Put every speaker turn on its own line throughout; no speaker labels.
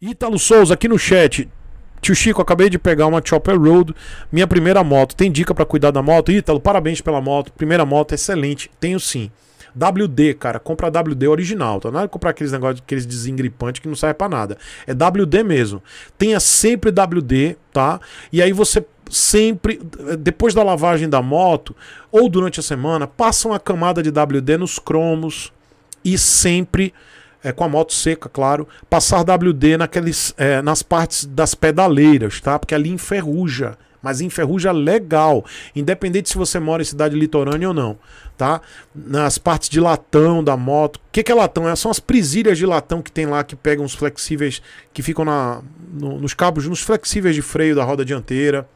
Ítalo Souza aqui no chat. Tio Chico, acabei de pegar uma Chopper Road, minha primeira moto. Tem dica para cuidar da moto? Ítalo, parabéns pela moto. Primeira moto, excelente. Tenho sim. WD, cara, compra WD original, tá? Não é comprar aqueles negócios, aqueles desengripantes que não serve para nada. É WD mesmo. Tenha sempre WD, tá? E aí você sempre, depois da lavagem da moto, ou durante a semana, passa uma camada de WD nos cromos e sempre é, com a moto seca, claro, passar WD naqueles, é, nas partes das pedaleiras, tá? Porque ali enferruja, mas enferruja legal, independente se você mora em cidade litorânea ou não, tá? Nas partes de latão da moto. O que, que é latão? É, são as presilhas de latão que tem lá que pegam os flexíveis que ficam na, no, nos cabos, nos flexíveis de freio da roda dianteira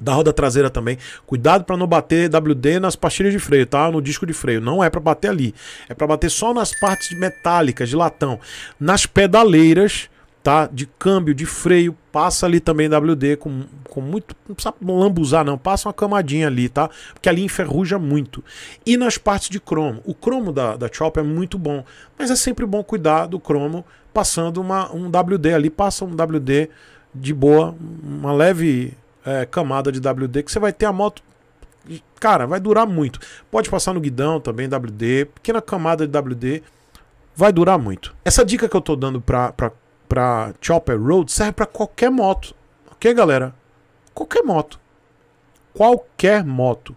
da roda traseira também. Cuidado para não bater WD nas pastilhas de freio, tá? No disco de freio. Não é para bater ali. É para bater só nas partes metálicas, de latão. Nas pedaleiras, tá? De câmbio, de freio, passa ali também WD com, com muito. Não precisa lambuzar, não. Passa uma camadinha ali, tá? Porque ali enferruja muito. E nas partes de cromo. O cromo da, da Chop é muito bom. Mas é sempre bom cuidar do cromo passando uma, um WD ali. Passa um WD de boa, uma leve é, camada de WD que você vai ter a moto. Cara, vai durar muito. Pode passar no guidão também, WD, pequena camada de WD, vai durar muito. Essa dica que eu tô dando pra, pra, pra Chopper Road serve para qualquer moto. Ok, galera? Qualquer moto. Qualquer moto.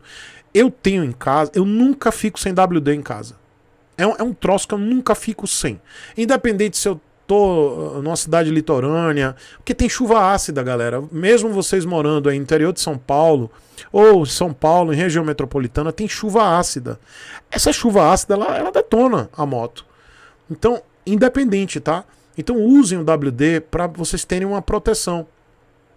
Eu tenho em casa, eu nunca fico sem WD em casa. É um, é um troço que eu nunca fico sem. Independente se eu tô uh, numa cidade litorânea, porque tem chuva ácida, galera. Mesmo vocês morando aí no interior de São Paulo, ou São Paulo, em região metropolitana, tem chuva ácida. Essa chuva ácida, ela, ela detona a moto. Então, independente, tá? Então usem o WD para vocês terem uma proteção,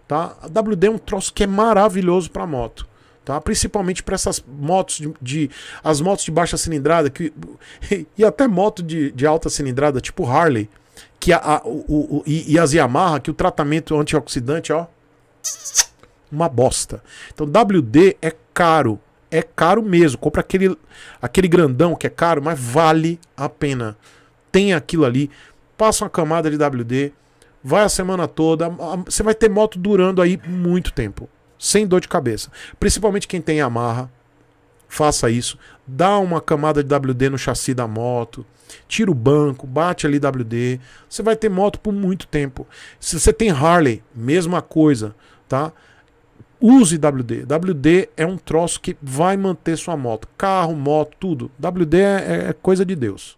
tá? A WD é um troço que é maravilhoso para moto. Tá? Principalmente para essas motos de, de, as motos de baixa cilindrada que, e até moto de, de alta cilindrada, tipo Harley, que a, a o, o, e, e as Yamaha, que o tratamento antioxidante, ó, uma bosta. Então WD é caro, é caro mesmo. Compra aquele, aquele grandão que é caro, mas vale a pena. Tem aquilo ali, passa uma camada de WD, vai a semana toda, você vai ter moto durando aí muito tempo, sem dor de cabeça. Principalmente quem tem Yamaha, faça isso. Dá uma camada de WD no chassi da moto tira o banco, bate ali WD, você vai ter moto por muito tempo. Se você tem Harley, mesma coisa, tá? Use WD. WD é um troço que vai manter sua moto. Carro, moto, tudo. WD é, é coisa de Deus.